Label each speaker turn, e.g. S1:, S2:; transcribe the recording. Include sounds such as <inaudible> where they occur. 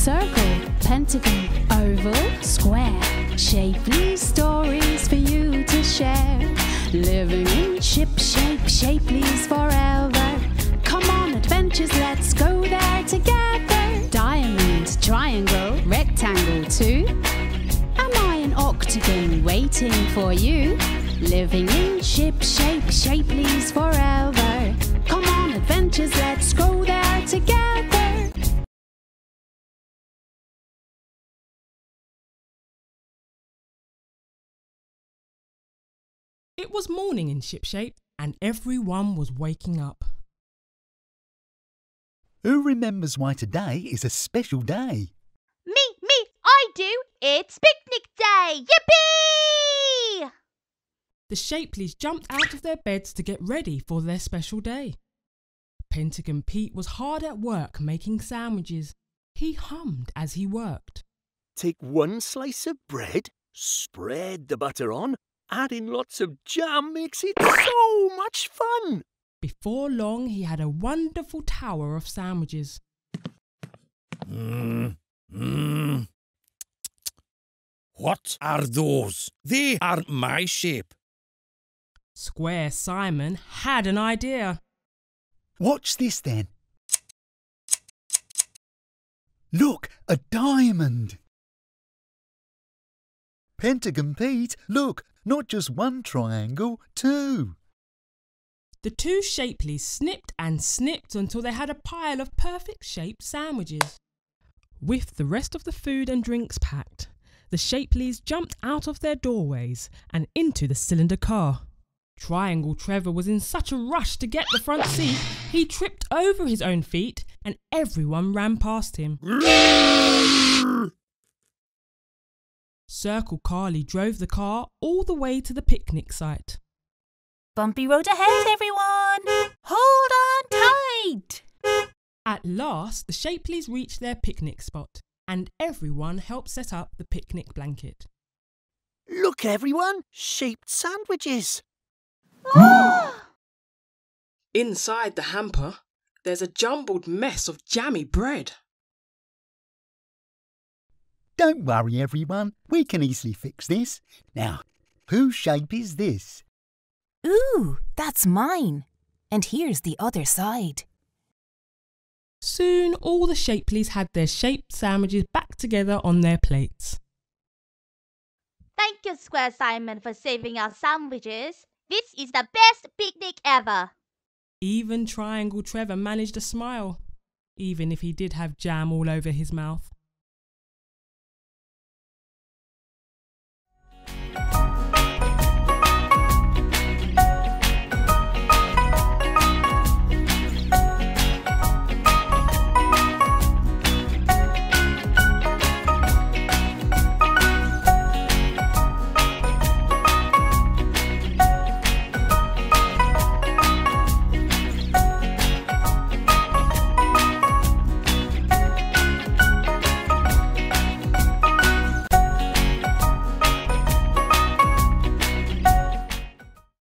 S1: circle, pentagon, oval, square. Shapely stories for you to share. Living in ship shape, shapelies forever. Come on, adventures, let's go there together. Diamond, triangle, rectangle too. Am I an octagon waiting for you? Living in ship shape, shapelies forever. Come on, adventures, let's go there together.
S2: It was morning in Shipshape, and everyone was waking up.
S3: Who remembers why today is a special day?
S4: Me, me, I do. It's picnic day. Yippee!
S2: The Shapeleys jumped out of their beds to get ready for their special day. Pentagon Pete was hard at work making sandwiches. He hummed as he worked.
S5: Take one slice of bread, spread the butter on, add in lots of jam makes it so much fun.
S2: Before long, he had a wonderful tower of sandwiches.
S6: Mm, mm. What are those? They aren't my shape.
S2: Square Simon had an idea.
S3: Watch this then. Look, a diamond. Pentagon Pete, look, not just one triangle, two.
S2: The two Shapeleys snipped and snipped until they had a pile of perfect shaped sandwiches. With the rest of the food and drinks packed, the Shapeleys jumped out of their doorways and into the cylinder car. Triangle Trevor was in such a rush to get the front seat, he tripped over his own feet and everyone ran past him. <laughs> Circle Carly drove the car all the way to the picnic site.
S4: Bumpy road ahead, everyone. Hold on tight.
S2: At last, the Shapeleys reached their picnic spot, and everyone helped set up the picnic blanket.
S5: Look, everyone, shaped sandwiches.
S2: Inside the hamper, there's a jumbled mess of jammy bread.
S3: Don't worry, everyone. We can easily fix this. Now, whose shape is this?
S7: Ooh, that's mine. And here's the other side.
S2: Soon, all the Shapeleys had their shaped sandwiches back together on their plates.
S4: Thank you, Square Simon, for saving our sandwiches. This is the best picnic ever.
S2: Even Triangle Trevor managed a smile, even if he did have jam all over his mouth.